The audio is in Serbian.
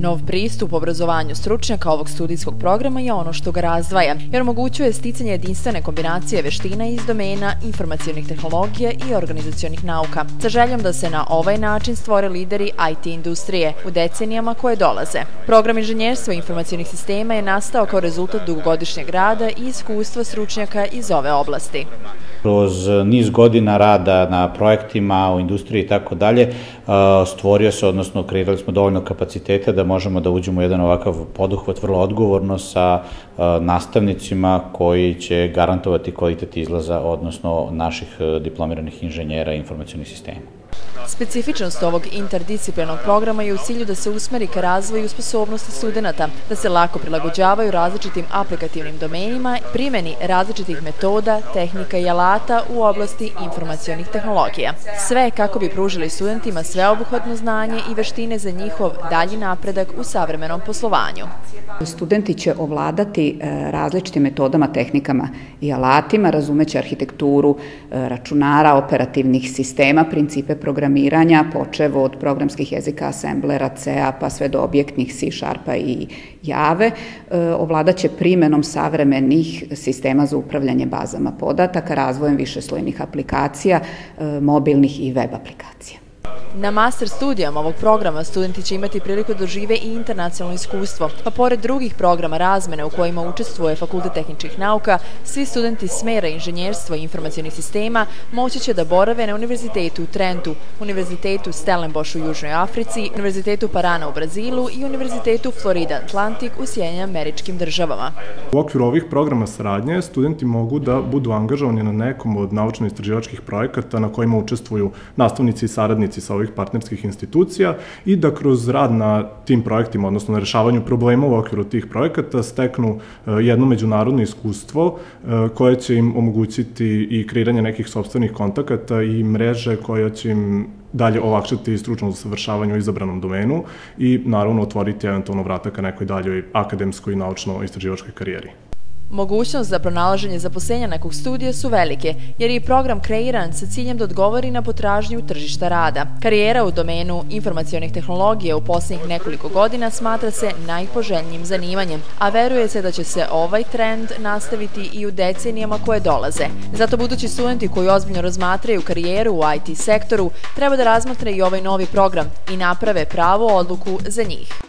Nov pristup obrazovanju stručnjaka ovog studijskog programa je ono što ga razdvaja, jer omogućuje sticanje jedinstvene kombinacije veština iz domena informacijonih tehnologija i organizacijonih nauka, sa željom da se na ovaj način stvore lideri IT industrije u decenijama koje dolaze. Program inženjerstva informacijonih sistema je nastao kao rezultat dugogodišnjeg rada i iskustva stručnjaka iz ove oblasti kroz niz godina rada na projektima u industriji i tako dalje, stvorio se, odnosno kreirali smo dovoljno kapaciteta da možemo da uđemo u jedan ovakav poduhvat vrlo odgovorno sa nastavnicima koji će garantovati kvalitet izlaza, odnosno naših diplomiranih inženjera informacijonih sistema. Specifičnost ovog interdisciplinarnog programa je u cilju da se usmeri ka razvoju sposobnosti studenta, da se lako prilagođavaju različitim aplikativnim domenima, primeni različitih metoda, tehnika i alata u oblasti informacijonih tehnologija. Sve kako bi pružili studentima sveobuhvatno znanje i veštine za njihov dalji napredak u savremenom poslovanju. Studenti će ovladati e, različitim metodama, tehnikama i alatima, razumeći arhitekturu e, računara, operativnih sistema, principe programiranja, počevo od programskih jezika assemblera, CA, pa sve do objektnih C Sharpa i Jave, e, ovladaće primenom savremenih sistema za upravljanje bazama podataka, razvojem višeslojnih aplikacija, mobilnih i web aplikacija. Na master studijama ovog programa studenti će imati priliku da žive i internacionalno iskustvo, pa pored drugih programa razmene u kojima učestvuje Fakultet tehničkih nauka, svi studenti smera inženjerstva i informacijonih sistema moći će da borave na Univerzitetu u Trentu, Univerzitetu Stellenbosch u Južnoj Africi, Univerzitetu Parana u Brazilu i Univerzitetu Florida Atlantic u Sjedinjim američkim državama. U okviru ovih programa saradnje studenti mogu da budu angažovani na nekom od naučno-istraživačkih projekata na kojima učestvuju nastavnici i saradnici sa ovih partnerskih institucija i da kroz rad na tim projektima, odnosno na rešavanju problema u okviru tih projekata, steknu e, jedno međunarodno iskustvo e, koje će im omogućiti i kreiranje nekih sobstvenih kontakata i mreže koja će im dalje olakšati stručno usavršavanje u izabranom domenu i naravno otvoriti eventualno vrata ka nekoj daljoj akademskoj i naučno-istraživačkoj karijeri. Mogućnost za pronalaženje zaposlenja nekog studija su velike, jer je program kreiran sa ciljem da odgovori na potražnju tržišta rada. Karijera u domenu informacijonih tehnologija u poslednjih nekoliko godina smatra se najpoželjnijim zanimanjem, a veruje se da će se ovaj trend nastaviti i u decenijama koje dolaze. Zato budući studenti koji ozbiljno razmatraju karijeru u IT sektoru treba da razmatre i ovaj novi program i naprave pravu odluku za njih.